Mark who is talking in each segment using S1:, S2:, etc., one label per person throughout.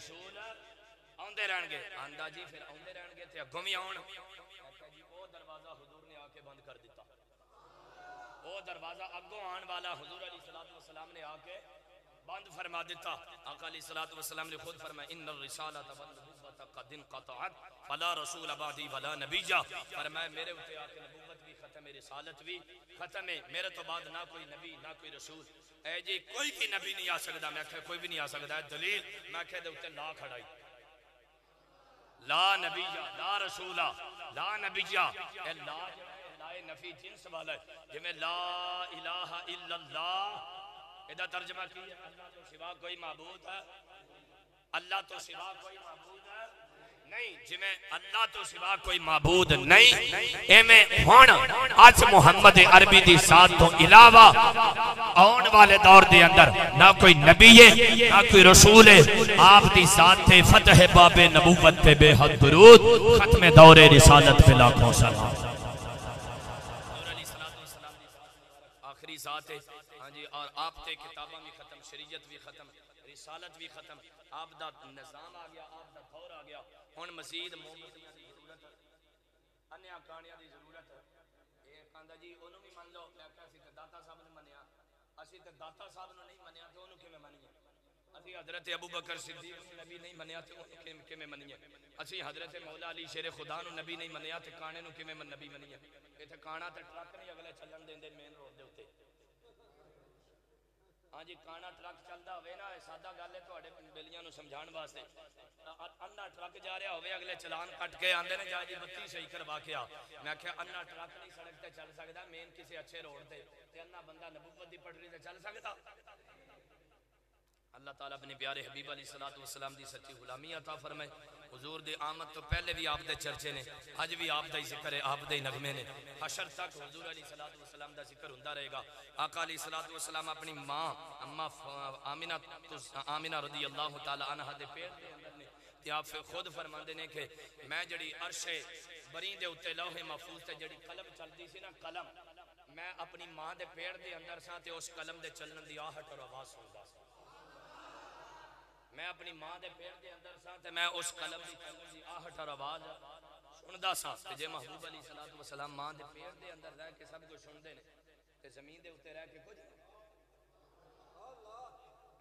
S1: रसूल रहणगे। आंदा जी, फिर रहणगे ते अगों भी आन दरवाज़ा हजूर ने आके बंद कर दिता। वो दरवाज़ा अगों आने वाला हजूर अली सलात वसलाम ने आके बंद फरमा दिता। आका सलातो वसलाम ने खुद फरमाया इन रिसालत अल्लाह फला रसूल अबादी नबीजा। मेरे आके भी, खत्म भी। खत्म है, मेरे तो बाद ना कोई नबी, ना कोई रसूल। ए जी, कोई भी नबी नहीं आ मैं कोई भी नहीं आ दलील, मैं ना खड़ाई ला नबीजा, ला रसूला, ला नबीजा। ए ला लाए नफी वाला ला ਨਹੀਂ ਜਿਵੇਂ ਅੱਲਾਹ ਤੋਂ ਸਿਵਾ ਕੋਈ ਮਾਬੂਦ ਨਹੀਂ ਐਵੇਂ ਹੁਣ ਅੱਜ ਮੁਹੰਮਦ ਅਰਬੀ ਦੀ ਸਾਥ ਤੋਂ ਇਲਾਵਾ ਆਉਣ ਵਾਲੇ ਦੌਰ ਦੇ ਅੰਦਰ ਨਾ ਕੋਈ ਨਬੀ ਹੈ ਨਾ ਕੋਈ ਰਸੂਲ ਹੈ ਆਪ ਦੀ ਸਾਥ ਤੇ ਫਤਹ ਬਾਬੇ ਨਬੂਵਤ पे बेहद दरूद खत्म दौरे रिसालत पे लाखों सलाम आखिरी साथ है हाँ जी और आप ते किताबा भी खत्म शरीयत भी खत्म रिसालत भी खत्म आप दा निजाम आ गया आप दा दौर आ गया हुन मजीद मोमबत्तियां दी जरूरत है अन्य कहानियां दी जरूरत है ਇਹ ਕਹਿੰਦਾ ਜੀ ਉਹਨੂੰ ਵੀ ਮੰਨ ਲਓ ਮੈਂ ਕਿਹਾ ਅਸੀਂ ਤੇ ਦਾਤਾ ਸਾਹਿਬ ਨੂੰ ਮੰਨਿਆ ਅਸੀਂ ਤੇ ਦਾਤਾ ਸਾਹਿਬ ਨੂੰ ਨਹੀਂ ਮੰਨਿਆ ਤੇ ਉਹਨੂੰ ਕਿਵੇਂ ਮੰਨੀਏ ਅਸੀਂ ਹਜ਼ਰਤ ਅਬੂ ਬਕਰ ਸਿੱਦੀਕ ਨੂੰ ਨਬੀ ਨਹੀਂ ਮੰਨਿਆ ਤੇ ਉਹਨੂੰ ਕਿਵੇਂ ਕਿਵੇਂ ਮੰਨੀਏ ਅਸੀਂ ਹਜ਼ਰਤ ਮੌਲਾ ਅਲੀ ਸ਼ੇਰ ਖੁਦਾ ਨੂੰ ਨਬੀ ਨਹੀਂ ਮੰਨਿਆ ਤੇ ਕਾਣੇ ਨੂੰ ਕਿਵੇਂ ਨਬੀ ਮੰਨੀਏ ਇੱਥੇ ਕਾਣਾ ਤੇ ਟਰੱਕ ਨਹੀਂ ਅਗਲੇ ਚੱਲਣ ਹਾਂਜੀ, ਕਾਣਾ ਟਰੱਕ ਚੱਲਦਾ ਹੋਵੇ ਨਾ, ਇਹ ਸਾਦਾ ਗੱਲ ਹੈ ਤੁਹਾਡੇ ਬੇਲੀਆਂ ਨੂੰ ਸਮਝਾਉਣ ਵਾਸਤੇ। ਅੰਨਾ ਟਰੱਕ ਜਾ ਰਿਹਾ ਹੋਵੇ, ਅਗਲੇ ਚਲਾਨ ਕੱਟ ਕੇ ਆਂਦੇ ਨੇ, ਜਾ ਜੀ ਬੱਤੀ ਸਹੀ ਕਰਵਾ ਕੇ ਆ। ਮੈਂ ਆਖਿਆ, ਅੰਨਾ ਟਰੱਕ ਨਹੀਂ ਸੜਕ ਤੇ ਚੱਲ ਸਕਦਾ, ਮੇਨ ਕਿਸੇ ਅੱਛੇ ਰੋਡ ਤੇ ਤੇ ਅੰਨਾ ਬੰਦਾ ਨਬੂਵਤ ਦੀ ਪਟੜੀ ਤੇ ਚੱਲ ਸਕਦਾ। अल्लाह ताला अपने प्यारे हबीब अली सलातु वसलाम दी सच्ची गुलामी अता फरमाए। हुजूर दे आमद तो पहले भी आप चर्चे ने अज भी आप ही ज़िक्र है आप ही नगमे ने। हशर तक हुजूर अली सलातु वसलाम दा ज़िक्र हुंदा रहेगा। आका अली सलातु वसलाम अपनी माँ, अम्मा आमिना तुस- आमिना रदी अल्लाह ताला दे पेट दे अंदर ने, ते आप फिर खुद फरमांदे ने कि मैं जड़ी अरशे बरी दे उत्ते लौहे महफूज ते जड़ी कलम चलदी सी ना, कलम। मैं अपनी माँ दे पेट दे अंदर सा ते उस कलम दे चलण दी आहट और आवाज़ सुनदा सा। मैं अपनी माँ के पेट के अंदर सा मैं उस कलम की दी आहट और आवाज़ सुनदा सा। महबूब अली वसलाम माँ के पेट के अंदर रह के सब कुछ सुनदे ने ज़मीन दे उत्ते रह के कुछ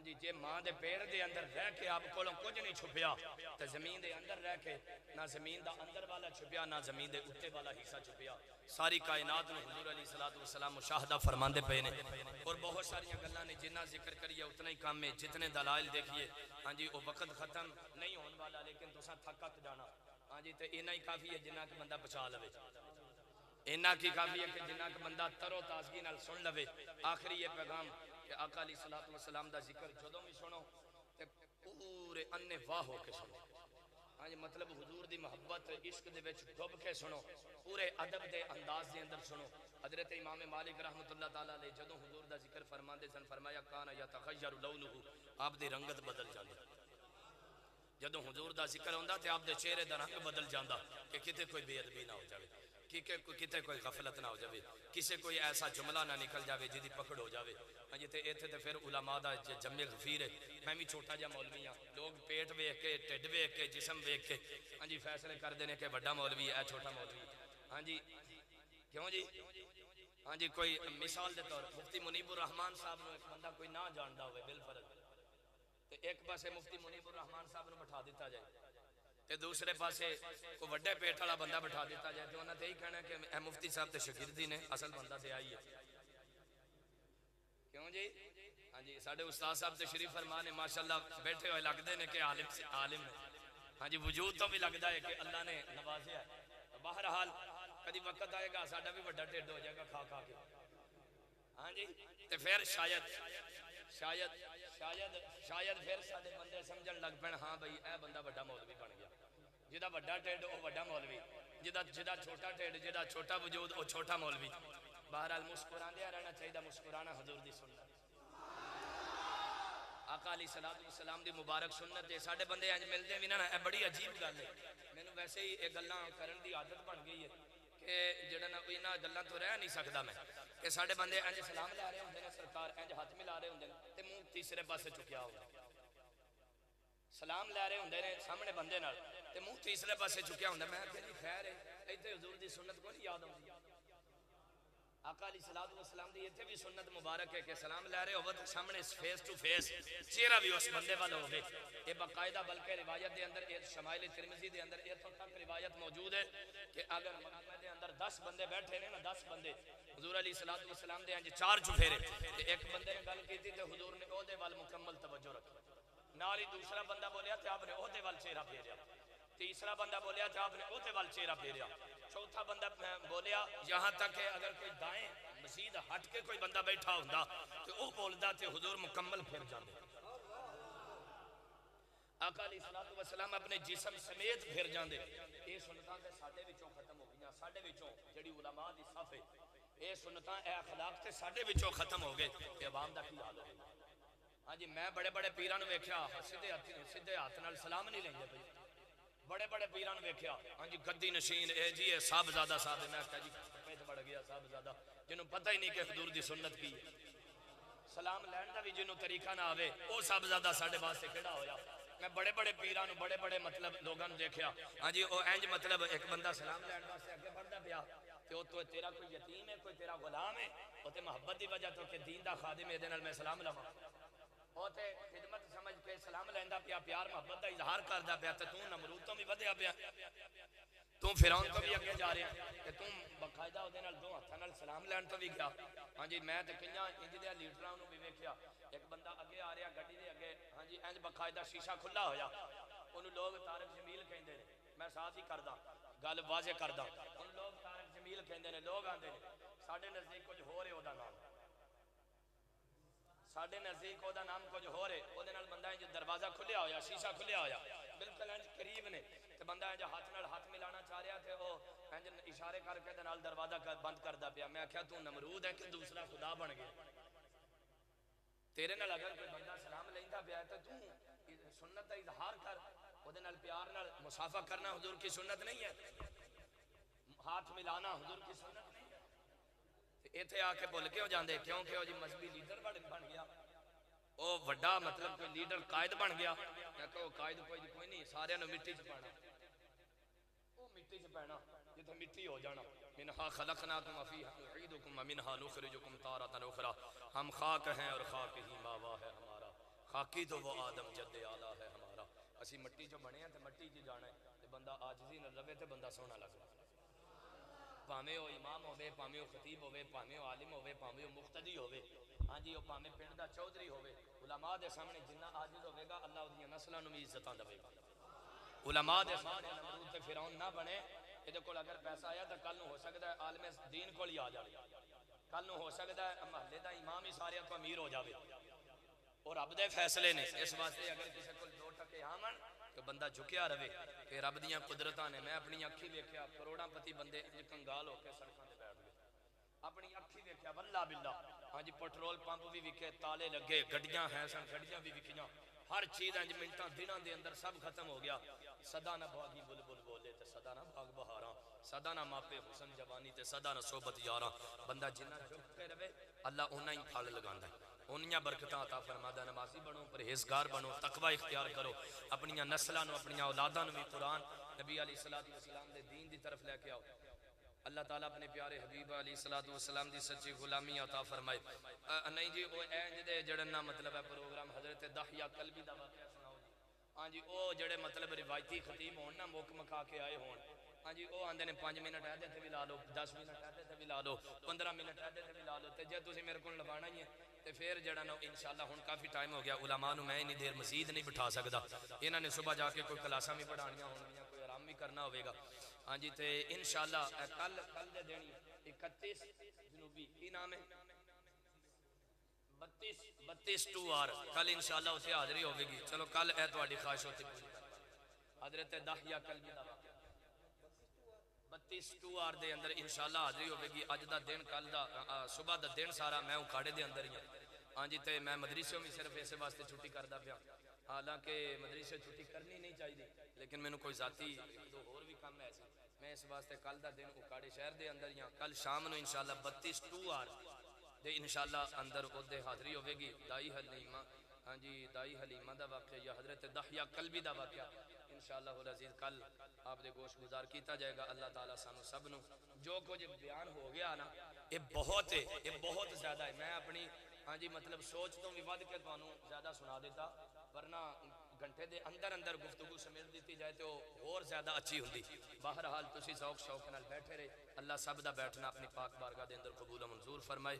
S1: हाँ जी जे माँ दे पेट दे अंदर रह के आप कोलों कुछ नहीं छुपया, ते ज़मीन दे अंदर रह के ना ज़मीन दा अंदर वाला छुपया, ना ज़मीन दे उत्ते वाला हिस्सा छुपया। सारी कायनात ਨੂੰ हुजूर अली मुशाहदा फरमांदे पए ने। और बहुत सारी गल्लां ने जिन्ना ज़िक्र करिए उतना ही काम है जितने दलाइल देखिए हाँ जी वो वक्त खत्म नहीं होने वाला, लेकिन तुसा थक जाना। हाँ जी तो इना ही काफ़ी है जिन्ना कि बंदा बचा लवे। इन्ना की काफ़ी है कि जिन्ना कि बंदा तरो ताजगी सुन लवे। आखिरी ये पैगाम कि आका अली सलात सलाम का ज़िक्र जो भी सुनो तो पूरे अन्ने वाह हो के सुनो। हाँ जी मतलब हजूर की मोहब्बत, इश्क डुब के सुनो, पूरे अदब के अंदाज के अंदर सुनो। हज़रत इमामे मालिक रहमत तला ने हजूर का ज़िक्र फरमाते सन, फरमाया, कान या तखयर लौनहू, आप दी रंगत बदल जाती जो हजूर का ज़िक्र आता तो आपके चेहरे का रंग बदल जाता कि कितने कोई बेअदबी ना हो जाए कि कितने कोई गफलत ना हो जाए किसी कोई ऐसा जुमला ना निकल जाए जिंदी पकड़ हो जाए हाँ जी इतने तो फिर उलामा का जमे गफीर है, मैं भी छोटा जहा मौलवी हाँ लोग पेट वेख के ढिड वेख के, जिसम वेख के हाँ जी, फैसले करते हैं कि व्डा मौलवी है छोटा मौलवी हाँ। जी, क्यों जी? हाँ जी, कोई मिसाल के तौर, मुफ्ती मुनीबुर रहमान साहब एक बंदा कोई ना जानता हो बिल एक पास मुफ्ती मुनीबुर रहमान साहब न बिठा दिता जाए। ਤੇ ਦੂਸਰੇ ਪਾਸੇ ਕੋਈ ਵੱਡੇ ਪੇਟ ਵਾਲਾ ਬੰਦਾ ਬਿਠਾ ਦਿੱਤਾ ਜਾਏ ਤੇ ਉਹਨਾਂ ਤੇ ਇਹੀ ਕਹਿਣਾ ਕਿ ਇਹ ਮੁਫਤੀ ਸਾਹਿਬ ਤੇ ਸ਼ਾਗਿਰਦੀ ਨੇ ਅਸਲ ਬੰਦਾ ਤੇ ਆਈ ਹੈ ਕਿਉਂ ਜੀ ਹਾਂਜੀ ਸਾਡੇ ਉਸਤਾਦ ਸਾਹਿਬ ਤੇ ਸ਼ਰੀਫ ਫਰਮਾਨ ਨੇ ਮਾਸ਼ਾਅੱਲਾ ਬੈਠੇ ਹੋਏ ਲੱਗਦੇ ਨੇ ਕਿ ਆਲਿਮ ਸੇ ਆਲਿਮ ਨੇ ਹਾਂਜੀ ਵਜੂਦ ਤੋਂ ਵੀ ਲੱਗਦਾ ਹੈ ਕਿ ਅੱਲਾ ਨੇ ਨਵਾਜ਼ਿਆ ਹੈ। ਬਹਰਹਾਲ ਕਦੀ ਵਕਤ ਆਏਗਾ ਸਾਡਾ ਵੀ ਵੱਡਾ ਢਿੱਡ ਹੋ ਜਾਏਗਾ ਖਾ ਖਾ ਕੇ ਹਾਂਜੀ ਤੇ ਫਿਰ ਸ਼ਾਇਦ ਸ਼ਾਇਦ ਸ਼ਾਇਦ ਸ਼ਾਇਦ ਫਿਰ ਸਾਡੇ ਬੰਦੇ ਸਮਝਣ ਲੱਗ ਪੈਣ ਹਾਂ ਬਈ ਇਹ ਬੰਦਾ ਵੱਡਾ ਮੌਲਵੀ ਬਣ ਗਿਆ ਜਿਹਦਾ ਵੱਡਾ ਢਿੱਡ ਉਹ ਵੱਡਾ ਮੌਲਵੀ ਜਿਹਦਾ ਜਿਹਦਾ ਛੋਟਾ ਢਿੱਡ ਜਿਹਦਾ ਛੋਟਾ ਵਜੂਦ ਉਹ ਛੋਟਾ ਮੌਲਵੀ ਬਹਰਹਾਲ ਮੁਸਕਰਾਉਂਦਿਆਂ ਰਹਿਣਾ ਚਾਹੀਦਾ ਮੁਸਕਰਾਣਾ ਹਜ਼ੂਰ ਦੀ ਸੁਨਨਤ ਆਕਾ ਅਲੀ ਸਲਾਤੁ ਵਸਲਾਮ ਦੀ ਮੁਬਾਰਕ ਸੁਨਨਤ ਹੈ ਸਾਡੇ ਬੰਦੇ ਅੱਜ ਮਿਲਦੇ ਵੀ ਨਾ ਨਾ, ਇਹ ਬੜੀ ਅਜੀਬ ਗੱਲ ਹੈ ਮੈਨੂੰ ਵੈਸੇ ਹੀ ਇਹ ਗੱਲਾਂ ਕਰਨ ਦੀ ਆਦਤ ਬਣ ਗਈ ਹੈ ਕਿ ਜਿਹੜਾ ਨਾ ਕੋਈ ਇਹਨਾਂ ਗੱਲਾਂ ਤੋਂ ਰਹਿ ਨਹੀਂ ਸਕਦਾ ਮੈਂ ਕਿ ਸਾਡੇ ਬੰਦੇ ਇੰਜ ਸਲਾਮ ਲਾ ਰਹੇ ਹੁੰਦੇ ਨੇ ਸਰਕਾਰ ਇੰਜ ਹੱਥ ਮਿਲਾ ਰਹੇ ਹੁੰਦੇ ਨੇ ਤੇ ਮੂੰਹ ਤੀਸਰੇ ਪਾਸੇ ਝੁਕਿਆ ਹੁੰਦਾ ਸਲਾਮ ਲੈ ਰਹੇ ਹੁੰਦੇ ਨੇ ਸਾਹਮਣੇ ਬੰਦੇ ਨਾਲ ਤੇ ਮੂੰਹ ਤੀਸਰੇ ਪਾਸੇ ਝੁਕਿਆ ਹੁੰਦਾ ਮੈਂ ਕਿਹਾ ਜੀ ਖੈਰ ਹੈ ਇੱਥੇ ਹਜ਼ੂਰ ਦੀ ਸੁਨਨਤ ਕੋਈ ਨਹੀਂ ਯਾਦ ਆਉਂਦੀ ਆਕਾ ਅਲੀ ਸਲਾਤੁ ਵਸਲਾਮ ਦੀ ਇੱਥੇ ਵੀ ਸੁਨਨਤ ਮੁਬਾਰਕ ਹੈ ਕਿ ਸਲਾਮ ਲੈ ਰਹੇ ਹੋਵੋ ਤੇ ਸਾਹਮਣੇ ਫੇਸ ਟੂ ਫੇਸ ਚਿਹਰਾ ਵੀ ਉਸ ਬੰਦੇ ਵਾਲਾ ਹੋਵੇ ਇਹ ਬਾਕਾਇਦਾ ਬਲਕਿ ਰਿਵਾਇਤ ਦੇ ਅੰਦਰ ਇਹ ਸ਼ਮਾਇਲ ਤਿਰਮਜ਼ੀ ਦੇ ਅੰਦਰ ਇੱਥੋਂ ਤੱਕ ਰਿਵਾਇਤ ਮੌਜੂਦ ਹੈ ਕਿ ਅਗਰ ਮਕਬਰੇ ਦੇ ਅੰਦਰ 10 ਬੰਦੇ ਬੈਠੇ ਨੇ ਨਾ 10 ਬੰਦੇ ਹਜ਼ੂਰ ਅਲੀ ਸਲਾਤੁ ਵਸਲਾਮ ਦੇ ਅੰਜ ਚਾਰ ਚੁਫੇਰੇ ਤੇ ਇੱਕ ਬੰਦੇ ਨੇ ਗੱਲ ਕੀਤੀ ਤੇ ਹਜ਼ੂਰ ਨੇ ਉਹਦੇ ਵੱਲ ਮੁਕੰਮਲ ਤਵੱਜੋ ਰੱਖੀ ਨਾਲ ਹੀ ਦੂਸਰਾ ਬੰਦਾ ਬੋਲਿਆ ਤੇ ਆਪਨੇ ਉਹਦੇ ਵੱਲ ਚਿਹਰਾ ਫੇਰਿਆ तीसरा बंदा बोलिया तो आपने ओते वाल चेहरा फेरिया चौथा बंदा बोलिया, यहाँ तक कि अगर कोई दाएँ मसीद हट के कोई बंदा बैठा होंदा तो वो बोलदा ते हुजूर मुकम्मल फिर जाते। अपने जिस्म समेत फिर जाते। खत्म हो गई सफ है। अखलाक साडे खत्म हो गए हो? हाँ जी, मैं बड़े बड़े पीरां वेख्या सीधे सीधे हाथ सलाम नहीं लेंदे भाई। बड़े बड़े पीरां वेख्या। हाँ जी, गद्दी नशीन, ए जी ज़्यादा साहब। मैं जी पेट बढ़ गया सब ज़्यादा जिन्हों पता ही नहीं कि हजूर दी सुन्नत की सलाम लैन का भी जिन्हों तरीका ना आवे वो सब ज़्यादा साढ़े वास्ते केड़ा होया? मैं बड़े बड़े पीरां बड़े बड़े मतलब लोगों नु देखया। हाँ जी वो इंज मतलब एक बंदा सलाम लैन वास्ते अगे बढ़दा पिया, ते तो तेरा कोई यतीम है, कोई तेरा गुलाम है? मोहब्बत दी वजह तो कि दीन दा खादिम ए मैं सलाम लवां। पे सलाम लेंदा पिया, प्यार मोहब्बत का इजहार करता पिया तो तू नमरूद तो भी वधिया पिया। तू फिर तो भी अगे जा रहा तो तू बकायदा वो दो हाथों सलाम लैन तो भी गया। हाँ जी, मैं तो कई इंज दया लीडर भी वेख्या, एक बंदा अगे आ रहा गड्डी के अगे हाँ जी, इंज बकायदा शीशा खुला होया। ओनू लोग तारक जमील कहते हैं मैं साथ ही करदा, गल वाजे करदा। उन लोग तारक जमील कहते हैं लोग आते हैं साढ़े नज़दीक कुछ हो रहे नाम। ਸਾਡੇ ਨਜ਼ਦੀਕ ਉਹਦਾ ਨਾਮ ਕੁਝ ਹੋਰ ਹੈ ਉਹਦੇ ਨਾਲ ਬੰਦਾ ਇੰਜ ਦਰਵਾਜ਼ਾ ਖੁੱਲਿਆ ਹੋਇਆ ਸ਼ੀਸ਼ਾ ਖੁੱਲਿਆ ਹੋਇਆ ਬਿਲਕੁਲ ਇੰਜ ਕਰੀਬ ਨੇ ਤੇ ਬੰਦਾ ਇੰਜ ਹੱਥ ਨਾਲ ਹੱਥ ਮਿਲਾਣਾ ਚਾਹ ਰਿਹਾ ਤੇ ਉਹ ਇੰਜ ਇਸ਼ਾਰੇ ਕਰਕੇ ਤੇ ਨਾਲ ਦਰਵਾਜ਼ਾ ਬੰਦ ਕਰਦਾ ਪਿਆ ਮੈਂ ਆਖਿਆ ਤੂੰ ਨਮਰੂਦ ਹੈ ਕਿ ਦੂਸਰਾ ਖੁਦਾ ਬਣ ਗਿਆ ਤੇਰੇ ਨਾਲ ਅਗਰ ਕੋਈ ਬੰਦਾ ਸਲਾਮ ਲੈਂਦਾ ਪਿਆ ਤੇ ਤੂੰ ਸੁਨਨਤ ਦਾ ਇਜ਼ਹਾਰ ਕਰ ਉਹਦੇ ਨਾਲ ਪਿਆਰ ਨਾਲ ਮੁਸਾਫਾ ਕਰਨਾ ਹਜ਼ੂਰ ਕੀ ਸੁਨਨਤ ਨਹੀਂ ਹੈ ਹੱਥ ਮਿਲਾਣਾ ਹਜ਼ੂਰ ਕੀ ਸੁਨਨਤ ਨਹੀਂ ਇੱਥੇ ਆ ਕੇ ਭੁੱਲ ਕਿਉਂ ਜਾਂਦੇ ਕਿਉਂਕਿ ਉਹ ਜੀ ਮਜ਼ਹਬੀ ਲੀਡਰ ਬਣ ਬਣ ਗਿਆ ਉਹ ਵੱਡਾ ਮਤਲਬ ਕੋਈ ਲੀਡਰ ਕਾਇਦ ਬਣ ਗਿਆ ਮੈਂ ਕਹੋ ਕਾਇਦ ਕੋਈ ਕੋਈ ਨਹੀਂ ਸਾਰਿਆਂ ਨੂੰ ਮਿੱਟੀ 'ਚ ਪਾਣਾ ਉਹ ਮਿੱਟੀ 'ਚ ਪੈਣਾ ਜਿੱਥੇ ਮਿੱਟੀ ਹੋ ਜਾਣਾ मिनहा खलकनाकुम फीहा नुईदुकुम व मिनहा नुखरिजुकुम तारतन उखरा हम खाक हैं और खाक ही मावा है हमारा खाकी तो वो आदम जद्द आला है हमारा ਅਸੀਂ ਮਿੱਟੀ 'ਚੋਂ ਬਣੇ ਆ ਤੇ ਮਿੱਟੀ 'ਚ ਜਾਣਾ ਹੈ ਤੇ ਬੰਦਾ ਆਜਜ਼ੀ ਨਾਲ ਰਵੇ ਤੇ ਬੰਦਾ ਸੋਹਣਾ ਲੱਗਦਾ ਭਾਵੇਂ ਉਹ ਇਮਾਮ ਹੋਵੇ ਭਾਵੇਂ ਉਹ ਖਤੀਬ ਹੋਵੇ ਭਾਵੇਂ ਉਹ ਆਲਿਮ ਹੋਵੇ ਭਾਵੇਂ ਉਹ ਮੁਖਤਦੀ ਹੋਵੇ ਹਾਂਜੀ ਉਹ ਭਾਵੇਂ ਪਿੰਡ ਦਾ ਚੌਧਰੀ ਹੋਵੇ ਉਲਮਾ ਦੇ ਸਾਹਮਣੇ ਜਿੰਨਾ ਆਜਿਜ਼ ਹੋਵੇਗਾ ਅੱਲਾਹ ਉਹਦੀਆਂ ਨਸਲਾਂ ਨੂੰ ਵੀ ਇੱਜ਼ਤਾਂ ਦੇਵੇਗਾ ਉਲਮਾ ਦੇ ਸਾਹਮਣੇ ਨਮਰੂਦ ਤੇ ਫਿਰੌਨ ਨਾ ਬਣੇ ਇਹਦੇ ਕੋਲ ਅਗਰ ਪੈਸਾ ਆਇਆ ਤਾਂ ਕੱਲ ਨੂੰ ਹੋ ਸਕਦਾ ਹੈ ਆਲਮ ਦੀਨ ਕੋਲ ਹੀ ਆ ਜਾਵੇ ਕੱਲ ਨੂੰ ਹੋ ਸਕਦਾ ਹੈ ਮਹੱਲੇ ਦਾ ਇਮਾਮ ਹੀ ਸਾਰਿਆਂ ਤੋਂ ਅਮੀਰ ਹੋ ਜਾਵੇ ਉਹ ਰੱਬ ਦੇ ਫੈਸਲੇ ਨੇ ਇਸ ਵਾਸਤੇ ਅਗਰ ਕਿਸੇ ਕੋਲ ਦੋ ਟਕੇ ਆਵਣ ਤੇ ਬੰਦਾ ਝੁਕਿਆ ਰਵੇ ਕਿ ਰੱਬ ਦੀਆਂ ਕੁਦਰਤਾਂ ਨੇ ਮੈਂ ਆਪਣੀ ਅੱਖੀ ਵੇਖਿਆ ਕਰੋੜਾਂ ਪਤੀ ਬੰਦੇ ਇੰਜ ਕੰਗਾਲ ਹੋ ਕੇ ਸੜਕਾਂ ਤੇ ਬੈਠ ਗਏ ਆਪਣੀ ਅੱਖੀ ਵੇਖਿਆ ਵੱਲਾ ਬਿੱਲਾ ਹਾਂਜੀ ਪੈਟਰੋਲ ਪੰਪ ਵੀ ਵਿਕੇ ਤਾਲੇ ਲੱਗੇ ਗੱਡੀਆਂ ਹੈ ਸਨ ਗੱਡੀਆਂ ਵੀ ਵਿਕੀਆਂ ਹਰ ਚੀਜ਼ ਇੰਜ ਮਿੰਟਾਂ ਦਿਨਾਂ ਦੇ ਅੰਦਰ ਸਭ ਖਤਮ ਹੋ ਗਿਆ ਸਦਾ ਨਾ ਭਾਗੀ ਬੁਲਬੁਲ ਬੋਲੇ ਤੇ ਸਦਾ ਨਾ ਭਾਗ ਬਹਾਰਾਂ ਸਦਾ ਨਾ ਮਾਪੇ ਹੁਸਨ ਜਵਾਨੀ ਤੇ ਸਦਾ ਨਾ ਸੋਬਤ ਯਾਰਾਂ ਬੰਦਾ ਜਿੰਨਾ ਝੁਕ ਕੇ ਰਵੇ ਅੱਲਾ ਉਹਨਾਂ ਹੀ ਫਲ ਲਗਾਉਂਦਾ ਉਨੀਆਂ उनिया बरकत आता फरमादा, नमाजी बनो परहेजगार बनो तकवा इख्तियार करो। अपन नस्लों अपन औलादा भी कुरान नबी अली सलाद वसलाम के दीन की तरफ़ लैके आओ। अल्लाह ताला अपने प्यारे हबीब अली सलाद वसलाम की सच्ची गुलामी आता फरमाए। नहीं जी वो इंज जड़ा ना मतलब है प्रोग्राम हज़रत दहिया कलबी का वाक्य सुनाओ हाँ जी वो जड़े मतलब रिवायती खतीब हो मुख मखा के आए होने हाँ जी वह आते हैं मिनट आते थे भी ला लो दस मिनट आते थे भी ला लो पंद्रह मिनट आते थे भी ला लो तो तुम मेरे को लगा ही है तो फिर जरा ना हूँ काफ़ी टाइम हो गया उलामा मैं इन्नी देर मसीद नहीं बिठा सकता इन्होंने सुबह जाके कोई क्लासा भी पढ़ानिया हो कोई आराम भी करना होगा हाँ जी तो इन शाला कल कल दिन इकतीस जनूबी की नाम है बत्तीस बत्तीस टू आर कल इंशाला उसे हाजरी होगी चलो कल है ख्वाहिश होती हज़रत दाहिया कल भी दवा ਦਾ ਵਾਕਿਆ 32 ਟੂ ਆਰ ਦੇ ਅੰਦਰ ਇਨਸ਼ਾਅੱਲਾ ਹਾਜ਼ਰੀ ਹੋਵੇਗੀ ਅੱਜ ਦਾ ਦਿਨ ਕੱਲ ਦਾ ਸਵੇਰ ਦਾ ਦਿਨ ਸਾਰਾ ਮੈਂ ਉਖਾੜੇ ਦੇ ਅੰਦਰ ਹੀ ਹਾਂ ਹਾਂਜੀ ਤੇ ਮੈਂ ਮਦਰਸਿਓਂ ਵੀ ਸਿਰਫ ਇਸੇ ਵਾਸਤੇ ਛੁੱਟੀ ਕਰਦਾ ਪਿਆ ਹਾਲਾਂਕਿ ਮਦਰਸੇ ਛੁੱਟੀ ਕਰਨੀ ਨਹੀਂ ਚਾਹੀਦੀ ਲੇਕਿਨ ਮੈਨੂੰ ਕੋਈ ਜ਼ਾਤੀ ਦੋ ਹੋਰ ਵੀ ਕੰਮ ਹੈ ਸੀ ਮੈਂ ਇਸ ਵਾਸਤੇ ਕੱਲ ਦਾ ਦਿਨ ਉਕਾੜੇ ਸ਼ਹਿਰ ਦੇ ਅੰਦਰ ਹੀ ਹਾਂ ਕੱਲ ਸ਼ਾਮ ਨੂੰ ਇਨਸ਼ਾਅੱਲਾ 32 ਟੂ ਆਰ ਦੇ ਇਨਸ਼ਾਅੱਲਾ ਅੰਦਰ ਉਹਦੇ ਹਾਜ਼ਰੀ ਹੋਵੇਗੀ ਦਾਈ ਹਲੀਮਾ हाँ जी दाई हलीमा का वाक्य, या हज़रत दहिया कलबी का वाक्य। इन शालाजीज कल आपके गोश गुजार किया जाएगा, अल्लाह तला सानू सब जो कुछ बयान हो गया ना, ये बहुत है, ये बहुत ज़्यादा है। मैं अपनी हाँ जी मतलब सोच तो भी वह के तहत ज़्यादा सुना देता वरना घंटे के अंदर अंदर गुफ्तगु समेत ਜਾਏ ਤੇ ਉਹ ਹੋਰ ਜ਼ਿਆਦਾ ਅੱਛੀ ਹੁੰਦੀ ਬਹਰਹਾਲ ਤੁਸੀਂ ਜ਼ੌਕ ਸ਼ੌਕ ਨਾਲ ਬੈਠੇ ਰਹੇ ਅੱਲਾ ਸਭ ਦਾ ਬੈਠਣਾ ਆਪਣੀ ਪਾਕ ਬਾਰਗਾਹ ਦੇ ਅੰਦਰ ਕਬੂਲ ਮਨਜ਼ੂਰ ਫਰਮਾਏ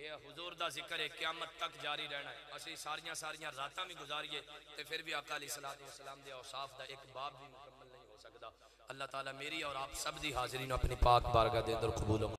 S1: ਇਹ ਹਜ਼ੂਰ ਦਾ ਜ਼ਿਕਰ ਹੈ ਕਿਆਮਤ ਤੱਕ ਜਾਰੀ ਰਹਿਣਾ ਹੈ ਅਸੀਂ ਸਾਰੀਆਂ ਸਾਰੀਆਂ ਰਾਤਾਂ ਵੀ ਗੁਜ਼ਾਰੀਏ ਤੇ ਫਿਰ ਵੀ ਆਕਾ ਅਲੀ ਸਲਾਤੁ ਵਸਲਾਮ ਦੇ ਔਸਾਫ ਦਾ ਇੱਕ ਬਾਬ ਵੀ ਮੁਕੰਮਲ ਨਹੀਂ ਹੋ ਸਕਦਾ ਅੱਲਾਹ ਤਾਲਾ ਮੇਰੀ ਔਰ ਆਪ ਸਭ ਦੀ ਹਾਜ਼ਰੀ ਨੂੰ ਆਪਣੀ ਪਾਕ ਬਾਰਗਾਹ ਦੇ ਅੰਦਰ ਕਬੂਲ